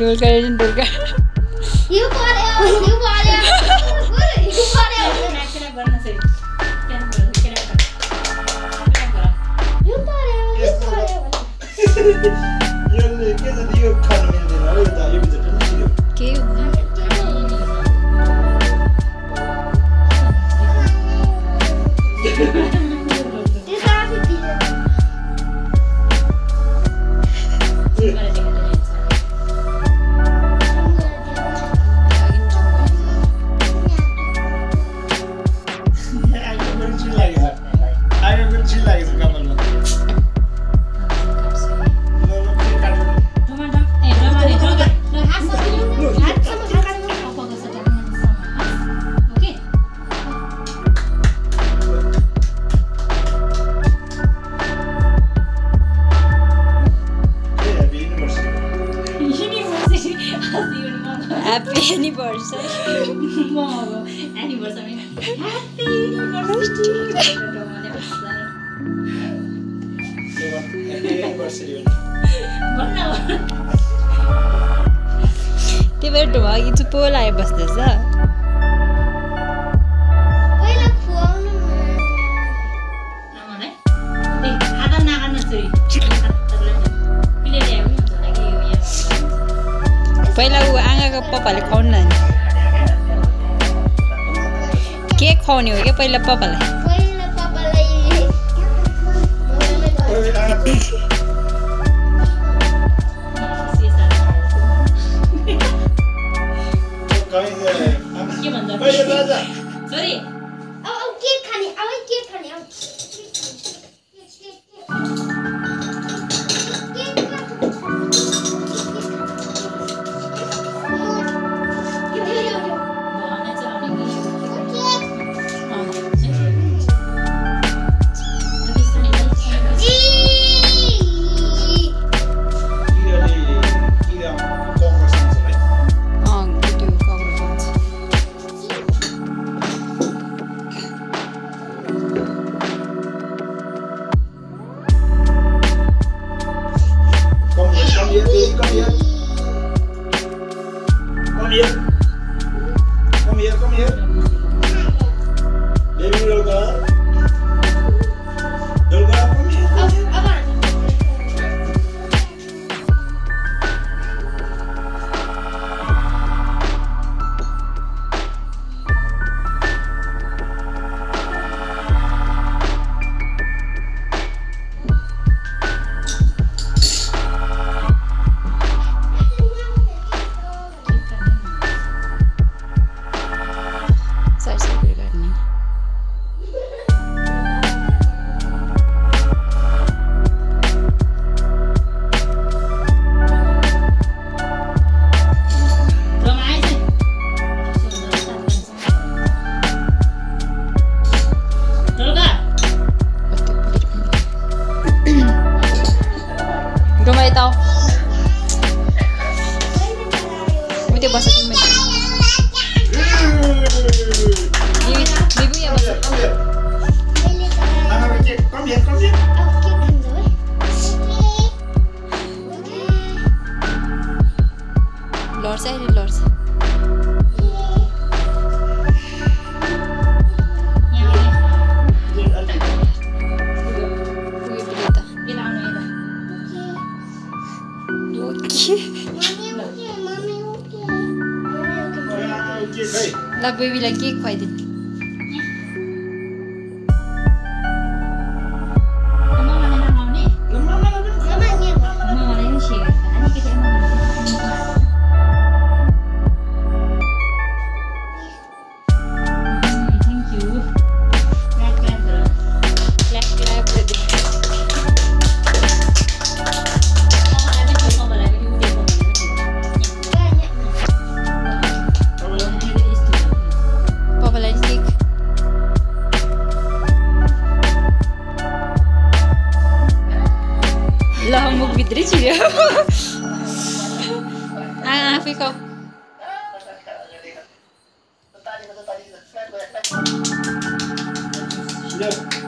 ढोल्का agent ढोल्का यो म त्यही भएर ढुवाकी चाहिँ पोल आए बस्दैछ मलाई पपाले खुवाउनु लान्छ के खुवाउने हो क्या पहिला पपालाई La baby la gueule, quoi, il était... Dia. ah, fui kau. Yeah.